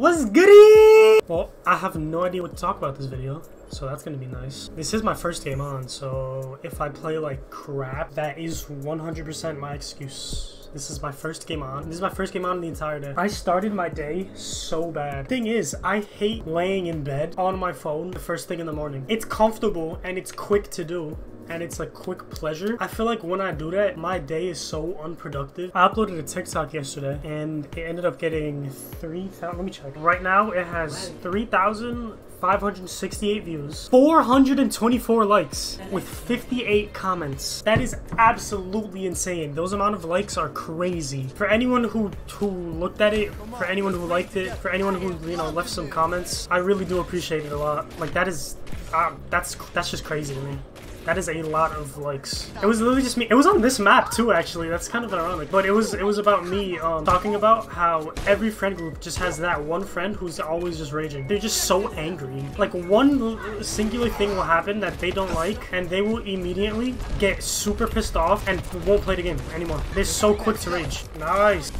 What's goody? Well, I have no idea what to talk about this video. So that's gonna be nice. This is my first game on, so if I play like crap, that is 100% my excuse. This is my first game on. This is my first game on the entire day. I started my day so bad. Thing is, I hate laying in bed on my phone the first thing in the morning. It's comfortable and it's quick to do and it's a quick pleasure. I feel like when I do that, my day is so unproductive. I uploaded a TikTok yesterday and it ended up getting 3,000. Let me check. Right now it has 3,000. 568 views, 424 likes with 58 comments. That is absolutely insane. Those amount of likes are crazy. For anyone who who looked at it, for anyone who liked it, for anyone who you know left some comments, I really do appreciate it a lot. Like that is, uh, that's that's just crazy to me. That is a lot of likes. It was literally just me. It was on this map too, actually. That's kind of ironic. But it was it was about me um, talking about how every friend group just has that one friend who's always just raging. They're just so angry. Like one singular thing will happen that they don't like, and they will immediately get super pissed off and won't play the game anymore. They're so quick to rage. Nice.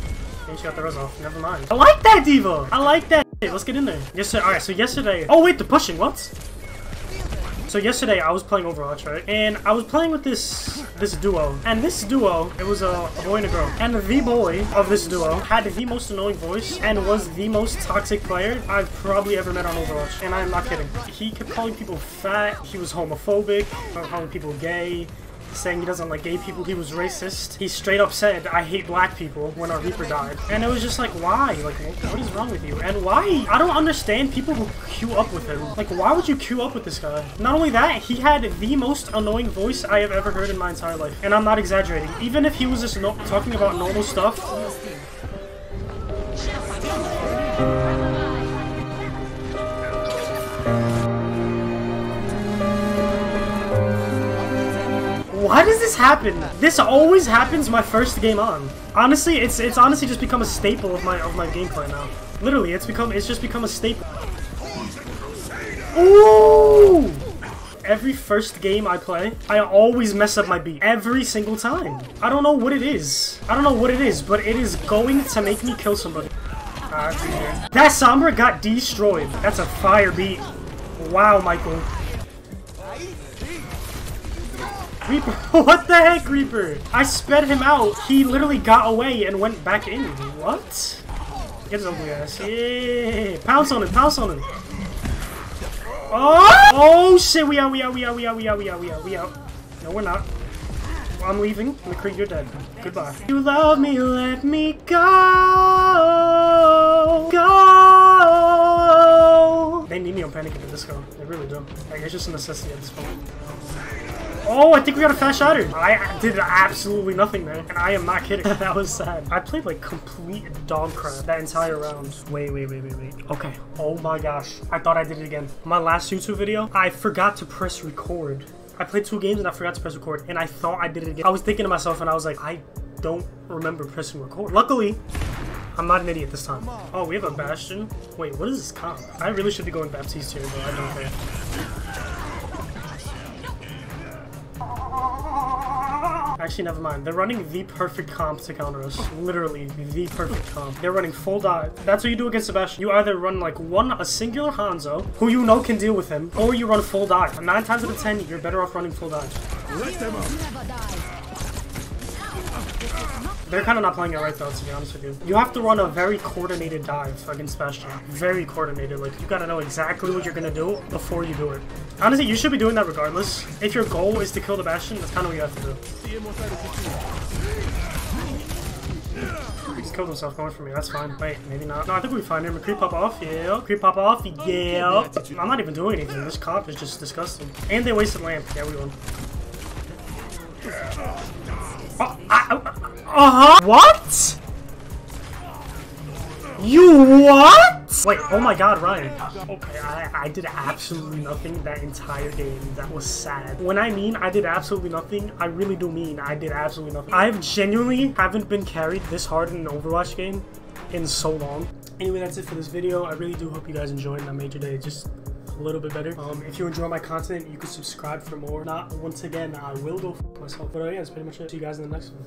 And she got the res off. Never mind. I like that, D.Va. I like that. Let's get in there. Yes, sir. All right. So yesterday. Oh wait, they're pushing. What? So yesterday I was playing Overwatch, right? And I was playing with this this duo. And this duo, it was a, a, boy and a girl. And the boy of this duo had the most annoying voice and was the most toxic player I've probably ever met on Overwatch. And I'm not kidding. He kept calling people fat, he was homophobic, calling people gay, saying he doesn't like gay people, he was racist. He straight up said, I hate black people when our Reaper died. And it was just like, why? Like, what is wrong with you? And why? I don't understand people who queue up with him. Like, why would you queue up with this guy? Not only that, he had the most annoying voice I have ever heard in my entire life. And I'm not exaggerating. Even if he was just no talking about normal stuff, Why does this happen? This always happens my first game on. Honestly, it's it's honestly just become a staple of my of my gameplay now. Literally, it's become it's just become a staple. Ooh! Every first game I play, I always mess up my beat. Every single time. I don't know what it is. I don't know what it is, but it is going to make me kill somebody. Uh, that Sombra got destroyed. That's a fire beat. Wow, Michael. Reaper, what the heck, Reaper? I sped him out. He literally got away and went back in. What? Get his ugly ass. Yeah. Pounce on him, pounce on him. Oh! Oh shit, we out, we out, we out, we out, we out, we out, we out, we out. No, we're not. I'm leaving. McCree, you're dead. Goodbye. You love me, let me go. Go. They need me on Panic in the Disco. They really do. Like, it's just a necessity at this point. Oh, I think we got a fast shatter. I did absolutely nothing there, and I am not kidding. that was sad. I played like complete dog crap that entire round. Wait, wait, wait, wait, wait. Okay. Oh my gosh. I thought I did it again. My last YouTube video, I forgot to press record. I played two games and I forgot to press record, and I thought I did it again. I was thinking to myself, and I was like, I don't remember pressing record. Luckily, I'm not an idiot this time. Oh, we have a Bastion. Wait, what is this comp? I really should be going Baptiste here, but I don't care. Actually, never mind. They're running the perfect comp to counter us. Literally, the perfect comp. They're running full dive. That's what you do against a Bastion. You either run like one, a singular Hanzo, who you know can deal with him, or you run full dive. Nine times out of ten, you're better off running full dive. Let them up. They're kind of not playing it right though, to be honest with you. You have to run a very coordinated dive against Bastion. Very coordinated. Like, you gotta know exactly what you're gonna do before you do it. Honestly, you should be doing that regardless. If your goal is to kill the Bastion, that's kind of what you have to do. He's killed himself going for me. That's fine. Wait, maybe not. No, I think we find him. Creep pop off. Yeah. Creep pop off. Yeah. I'm not even doing anything. This cop is just disgusting. And they wasted lamp. Yeah, we won. Uh-huh. What? You what? Wait, oh my god, Ryan. Okay, I, I did absolutely nothing that entire game. That was sad. When I mean I did absolutely nothing, I really do mean I did absolutely nothing. I have genuinely haven't been carried this hard in an Overwatch game in so long. Anyway, that's it for this video. I really do hope you guys enjoyed my major day. Just a little bit better. Um, if you enjoy my content, you can subscribe for more. Not once again, I will go myself. But uh, yeah, that's pretty much it. See you guys in the next one.